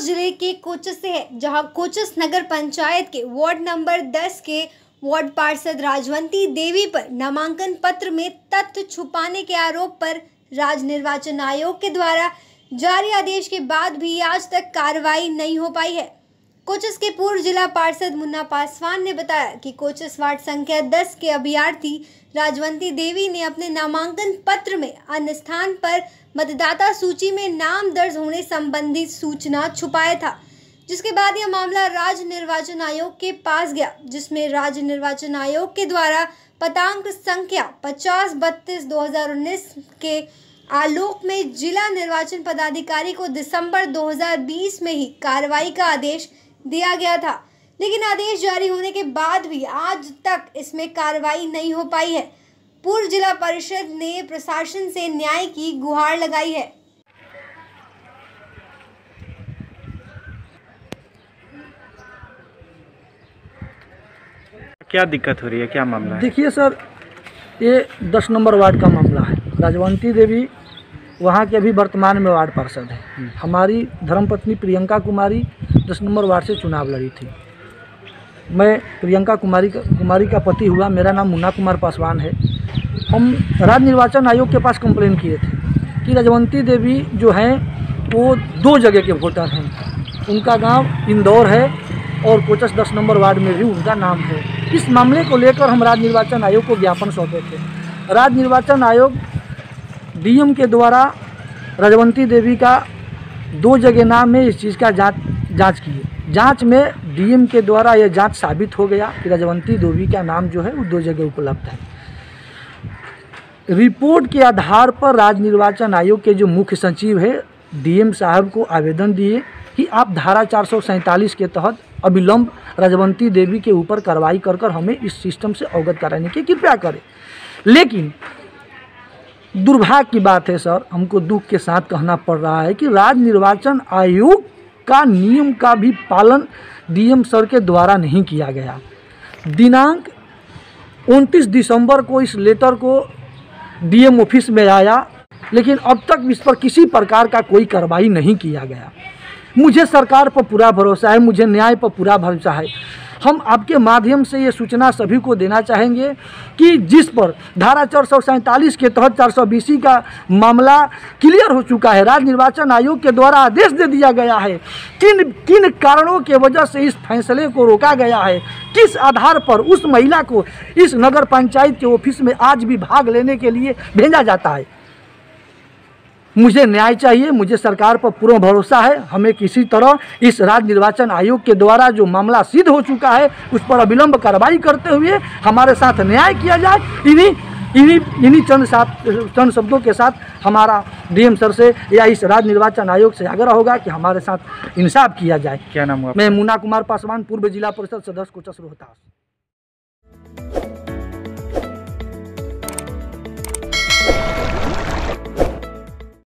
ज़िले के कोचस से है जहाँ कोचस नगर पंचायत के वार्ड नंबर 10 के वार्ड पार्षद राजवंती देवी पर नामांकन पत्र में तथ्य छुपाने के आरोप पर राज्य निर्वाचन आयोग के द्वारा जारी आदेश के बाद भी आज तक कार्रवाई नहीं हो पाई है। कोचस के पूर्व जिला पार्षद मुन्ना पासवान ने बताया कि कोचस वार्ड संख्या 10 के अभ्यर्थी राजवंती देवी ने अपने नामांकन पत्र में अन्य स्थान पर मतदाता सूची में नाम दर्ज होने संबंधी सूचना छुपाया था, जिसके बाद यह मामला राज्य निर्वाचन आयोग के पास गया, जिसमें राज्य निर्वाचन आयोग के द्वारा पतांक संख्या पचास बत्तीस दो के आलोक में जिला निर्वाचन पदाधिकारी को दिसंबर 2020 में ही कार्रवाई का आदेश दिया गया था। लेकिन आदेश जारी होने के बाद भी आज तक इसमें कार्रवाई नहीं हो पाई है। पूर्व जिला परिषद ने प्रशासन से न्याय की गुहार लगाई है। क्या दिक्कत हो रही है? क्या मामला देखिए सर ये दस नंबर वार्ड का मामला है। राजवंती देवी वहाँ के अभी वर्तमान में वार्ड पार्षद है। हमारी धर्मपत्नी प्रियंका कुमारी दस नंबर वार्ड से चुनाव लड़ी थी। मैं प्रियंका कुमारी का कुमारी का पति हुआ मेरा नाम मुन्ना कुमार पासवान है। हम राज्य निर्वाचन आयोग के पास कंप्लेन किए थे कि रजवंती देवी जो हैं वो दो जगह के वोटर हैं। उनका गाँव इंदौर है और कोचस दस नंबर वार्ड में भी उनका नाम है। इस मामले को लेकर हम राज्य निर्वाचन आयोग को ज्ञापन सौंपे थे। राज्य निर्वाचन आयोग डीएम के द्वारा रजवंती देवी का दो जगह नाम में इस चीज़ का जाँच जाँच किए जाँच में डीएम के द्वारा यह जाँच साबित हो गया कि रजवंती देवी का नाम जो है वो दो जगह उपलब्ध है। रिपोर्ट के आधार पर राज्य निर्वाचन आयोग के जो मुख्य सचिव है, डीएम साहब को आवेदन दिए कि आप धारा चार सौ सैंतालीस के तहत अविलंब रजवंती देवी के ऊपर कार्रवाई कर कर हमें इस सिस्टम से अवगत कराने की कृपया करें। लेकिन दुर्भाग्य की बात है सर, हमको दुख के साथ कहना पड़ रहा है कि राज्य निर्वाचन आयोग का नियम का भी पालन डीएम सर के द्वारा नहीं किया गया। दिनांक 29 दिसंबर को इस लेटर को डीएम ऑफ़िस में आया, लेकिन अब तक इस पर किसी प्रकार का कोई कार्रवाई नहीं किया गया। मुझे सरकार पर पूरा भरोसा है, मुझे न्याय पर पूरा भरोसा है। हम आपके माध्यम से ये सूचना सभी को देना चाहेंगे कि जिस पर धारा चार सौ सैंतालीस के तहत चार का मामला क्लियर हो चुका है। राज्य निर्वाचन आयोग के द्वारा आदेश दे दिया गया है। किन किन कारणों के वजह से इस फैसले को रोका गया है? किस आधार पर उस महिला को इस नगर पंचायत के ऑफ़िस में आज भी भाग लेने के लिए भेजा जाता है? मुझे न्याय चाहिए मुझे सरकार पर पूर्ण भरोसा है। हमें किसी तरह इस राज्य निर्वाचन आयोग के द्वारा जो मामला सिद्ध हो चुका है उस पर अविलंब कार्रवाई करते हुए हमारे साथ न्याय किया जाए। इन्हीं इन्हीं इन्हीं चंद साथ चंद शब्दों के साथ हमारा डीएम सर से या इस राज्य निर्वाचन आयोग से आग्रह होगा कि हमारे साथ इंसाफ किया जाए। क्या नाम हुआ मैं मुन्ना कुमार पासवान पूर्व जिला परिषद सदस्य कोचस रोहतास